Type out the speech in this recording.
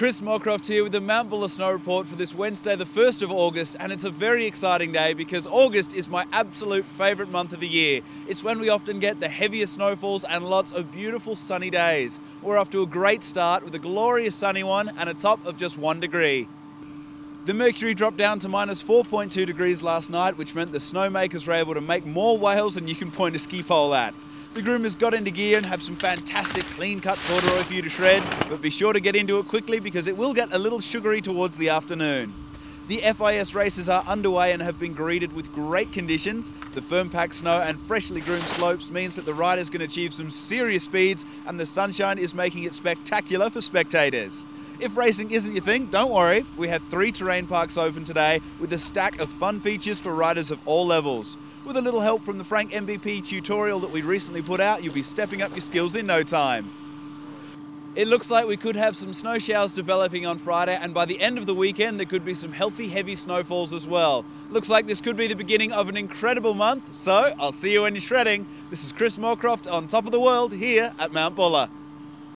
Chris Moorcroft here with the Mount Buller Snow Report for this Wednesday, the 1st of August, and it's a very exciting day because August is my absolute favourite month of the year. It's when we often get the heaviest snowfalls and lots of beautiful sunny days. We're off to a great start with a glorious sunny one and a top of just one degree. The mercury dropped down to minus 4.2 degrees last night, which meant the snowmakers were able to make more whales than you can point a ski pole at. The groomers got into gear and have some fantastic clean cut corduroy for you to shred, but be sure to get into it quickly because it will get a little sugary towards the afternoon. The FIS races are underway and have been greeted with great conditions. The firm packed snow and freshly groomed slopes means that the riders can achieve some serious speeds and the sunshine is making it spectacular for spectators. If racing isn't your thing, don't worry. We have three terrain parks open today with a stack of fun features for riders of all levels. With a little help from the Frank MVP tutorial that we recently put out, you'll be stepping up your skills in no time. It looks like we could have some snow showers developing on Friday, and by the end of the weekend, there could be some healthy, heavy snowfalls as well. Looks like this could be the beginning of an incredible month, so I'll see you when you're shredding. This is Chris Moorcroft on top of the world here at Mount Buller.